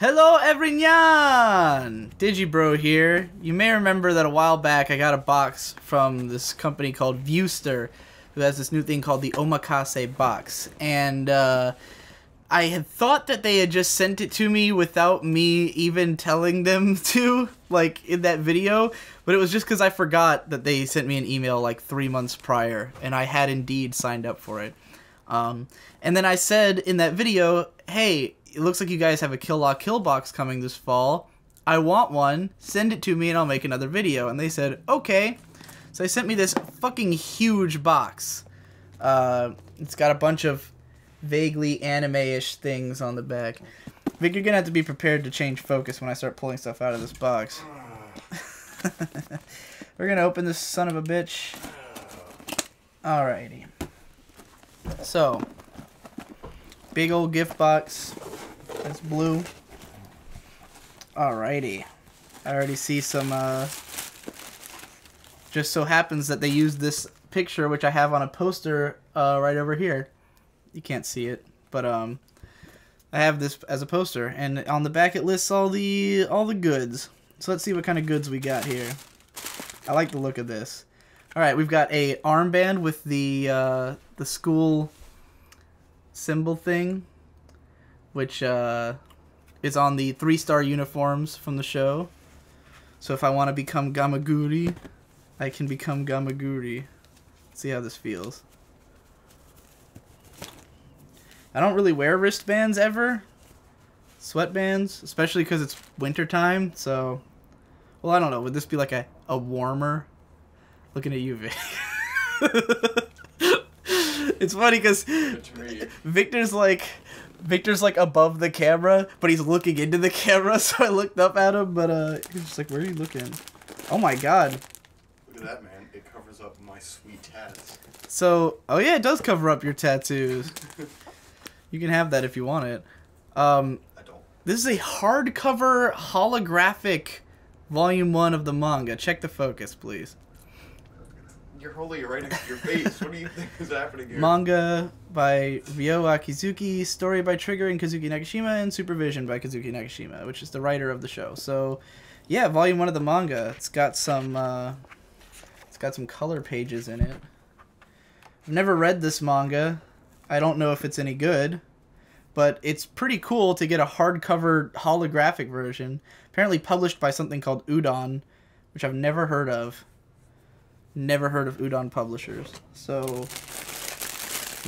Hello everyone! Digibro here. You may remember that a while back I got a box from this company called Viewster, who has this new thing called the Omakase box. And uh, I had thought that they had just sent it to me without me even telling them to, like in that video, but it was just because I forgot that they sent me an email like three months prior, and I had indeed signed up for it. Um, and then I said in that video, hey, it looks like you guys have a Kill La Kill box coming this fall. I want one. Send it to me and I'll make another video. And they said, okay. So they sent me this fucking huge box. Uh, it's got a bunch of vaguely anime-ish things on the back. Vic, you're gonna have to be prepared to change focus when I start pulling stuff out of this box. We're gonna open this son of a bitch. Alrighty. So, big old gift box. It's blue. Alrighty. I already see some, uh, just so happens that they used this picture, which I have on a poster, uh, right over here. You can't see it, but, um, I have this as a poster, and on the back it lists all the, all the goods. So let's see what kind of goods we got here. I like the look of this. Alright, we've got a armband with the, uh, the school symbol thing which uh, is on the three star uniforms from the show. So if I want to become Gamagori, I can become Gamagori. see how this feels. I don't really wear wristbands ever. Sweatbands, especially because it's wintertime, so... Well, I don't know. Would this be like a, a warmer? Looking at you, Vic. it's funny because Victor's like Victor's like above the camera, but he's looking into the camera, so I looked up at him, but uh, he's just like, where are you looking? Oh my god. Look at that, man. It covers up my sweet tats. So, oh yeah, it does cover up your tattoos. you can have that if you want it. Um, I don't. this is a hardcover holographic volume one of the manga. Check the focus, please. You're holding it right next to your face. what do you think is happening here? Manga by Ryo Akizuki, story by Trigger and Kazuki Nakashima, and supervision by Kazuki Nakashima, which is the writer of the show. So, yeah, volume one of the manga. It's got some, uh, it's got some color pages in it. I've never read this manga. I don't know if it's any good, but it's pretty cool to get a hardcover holographic version. Apparently published by something called Udon, which I've never heard of. Never heard of Udon Publishers. So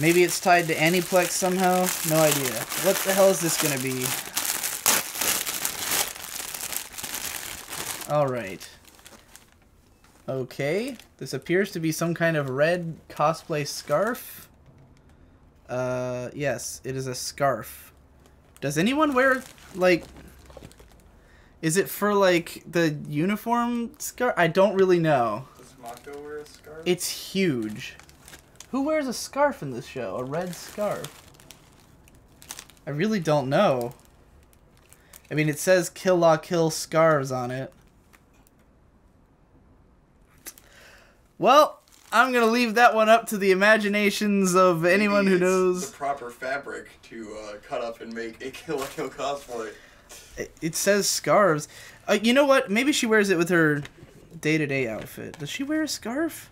maybe it's tied to Aniplex somehow. No idea. What the hell is this gonna be? Alright. Okay. This appears to be some kind of red cosplay scarf. Uh, yes, it is a scarf. Does anyone wear, like... Is it for, like, the uniform scarf? I don't really know. Mako wear a scarf? It's huge. Who wears a scarf in this show? A red scarf? I really don't know. I mean, it says Kill La Kill Scarves on it. Well, I'm going to leave that one up to the imaginations of anyone who Maybe knows. the proper fabric to uh, cut up and make a Kill la Kill cosplay. It- It says scarves. Uh, you know what? Maybe she wears it with her day-to-day outfit. Does she wear a scarf?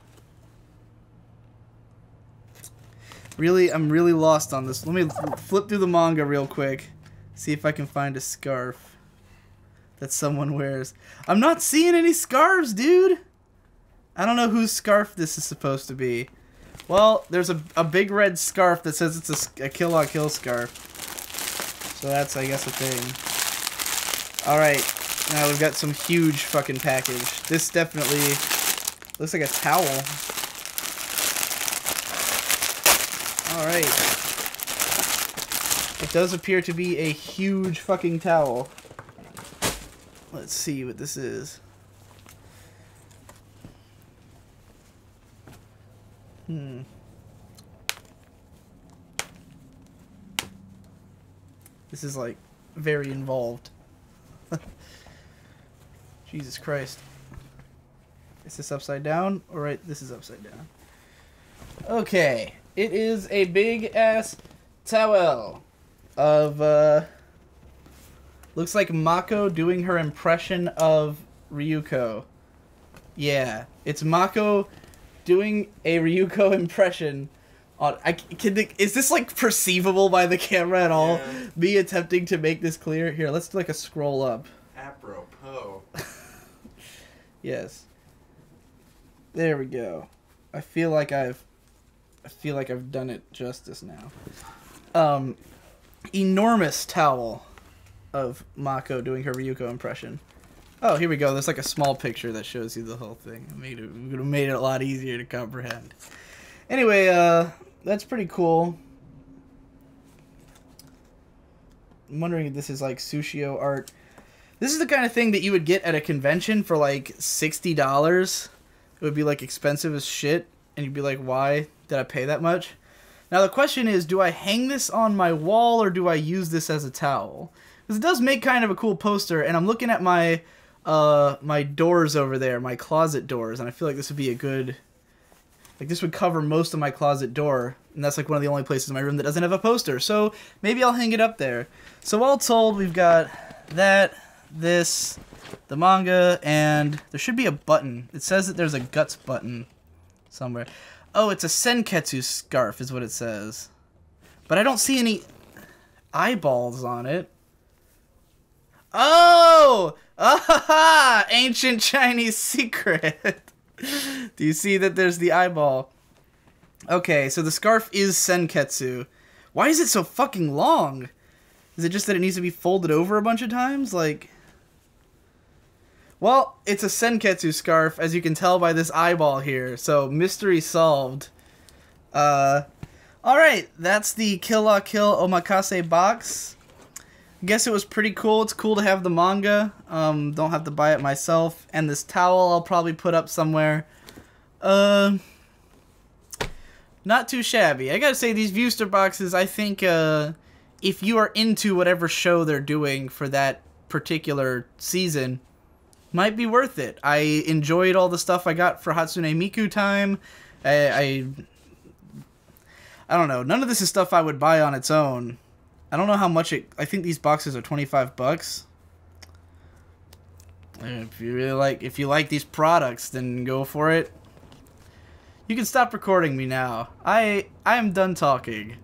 Really, I'm really lost on this. Let me flip through the manga real quick. See if I can find a scarf that someone wears. I'm not seeing any scarves, dude. I don't know whose scarf this is supposed to be. Well, there's a, a big red scarf that says it's a kill la kill scarf. So that's, I guess, a thing. Alright, now we've got some huge fucking package. This definitely looks like a towel. Alright. It does appear to be a huge fucking towel. Let's see what this is. Hmm. This is like very involved. Jesus Christ. Is this upside down? Alright, this is upside down. Okay. It is a big ass towel of uh Looks like Mako doing her impression of Ryuko. Yeah, it's Mako doing a Ryuko impression. On, I can. Is this like perceivable by the camera at all? Yeah. Me attempting to make this clear. Here, let's do like a scroll up. Apropos. Yes. There we go. I feel like I've I feel like I've done it justice now. Um enormous towel of Mako doing her Ryuko impression. Oh, here we go. There's like a small picture that shows you the whole thing. It made it would have made it a lot easier to comprehend. Anyway, uh that's pretty cool. I'm wondering if this is like Sushio art. This is the kind of thing that you would get at a convention for like sixty dollars. It would be like expensive as shit, and you'd be like, "Why did I pay that much?" Now the question is, do I hang this on my wall or do I use this as a towel? Because it does make kind of a cool poster, and I'm looking at my uh my doors over there, my closet doors, and I feel like this would be a good like this would cover most of my closet door, and that's like one of the only places in my room that doesn't have a poster. So maybe I'll hang it up there. So all told, we've got that, this, the manga, and there should be a button. It says that there's a guts button somewhere. Oh, it's a Senketsu scarf, is what it says. But I don't see any eyeballs on it. Oh! Ah! Ancient Chinese secret. Do you see that there's the eyeball? Okay, so the scarf is Senketsu. Why is it so fucking long? Is it just that it needs to be folded over a bunch of times? Like. Well, it's a Senketsu scarf, as you can tell by this eyeball here. So, mystery solved. Uh. Alright, that's the Kill La Kill Omakase box. I guess it was pretty cool. It's cool to have the manga. Um, don't have to buy it myself. And this towel I'll probably put up somewhere. Uh, not too shabby. I gotta say, these Viewster boxes, I think, uh, if you are into whatever show they're doing for that particular season, might be worth it. I enjoyed all the stuff I got for Hatsune Miku time. I, I, I don't know. None of this is stuff I would buy on its own. I don't know how much it. I think these boxes are twenty five bucks. If you really like, if you like these products, then go for it. You can stop recording me now. I I am done talking.